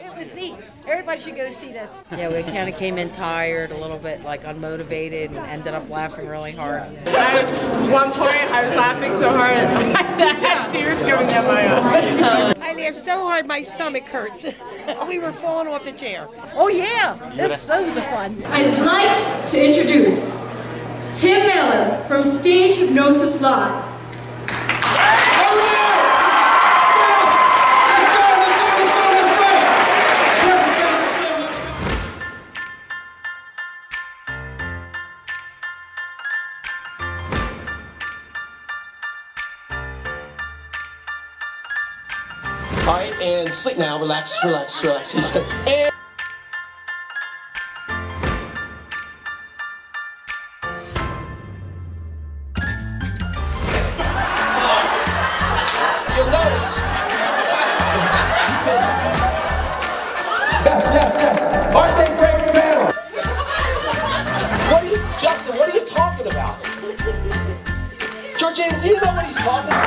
It was neat. Everybody should go see this. Yeah, we kind of came in tired, a little bit like unmotivated, and ended up laughing really hard. At one point, I was laughing so hard, I had tears coming down my eyes. I laughed so hard my stomach hurts. we were falling off the chair. Oh yeah, this so was fun. I'd like to introduce Tim Miller from Stage Hypnosis Live. All right, and sleep now. Relax, relax, relax. And You'll notice. Aren't they great panel? What are you, Justin? What are you talking about? Georgiana, do you know what he's talking about?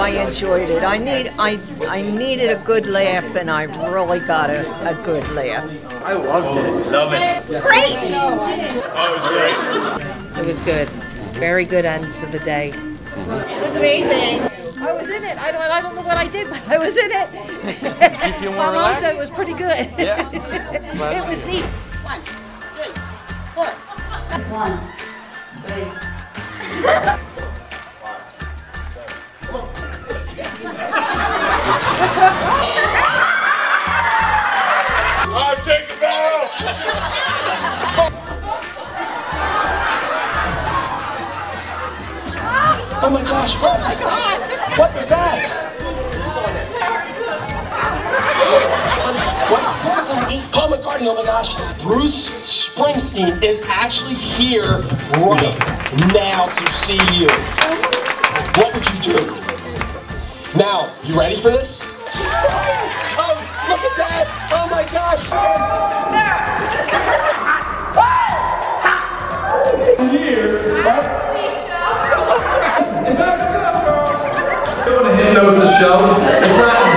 I enjoyed it. I need, I, I needed a good laugh, and I really got a, a good laugh. I loved it. Love it. Great. Oh, it was great. It was good. Very good end to the day. It was amazing. I was in it. I don't, I don't know what I did, but I was in it. Did you feel more My mom relaxed? said it was pretty good. Yeah. it was neat. One, three. I've Oh my gosh, what? Oh my god! What was that? What? Paul McCartney, oh my gosh. Bruce Springsteen is actually here right now to see you. What would you do? Now, you ready for this? She's crying! Oh, look at that! Oh my gosh! Doing a hypnosis show. It's not.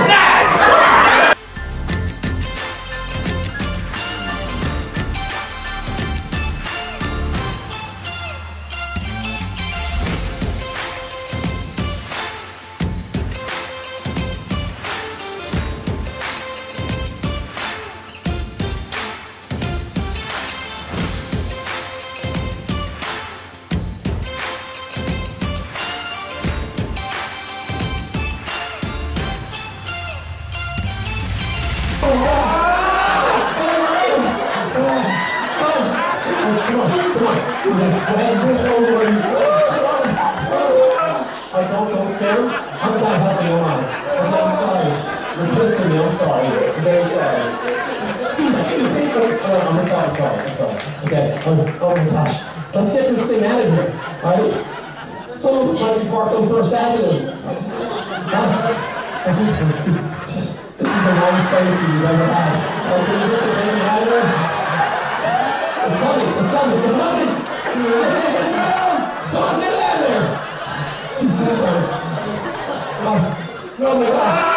Like, don't, don't scare him. I'm guy helping you on. I'm sorry. You're pissing me. I'm sorry. I'm very sorry. Steve, Steve, oh, I'm sorry, I'm sorry, I'm sorry. Okay, oh, oh my gosh. Let's get this thing out of here, right? Someone was trying to park on First Avenue. This is the longest crazy you've ever had. Oh, can you get the Brother,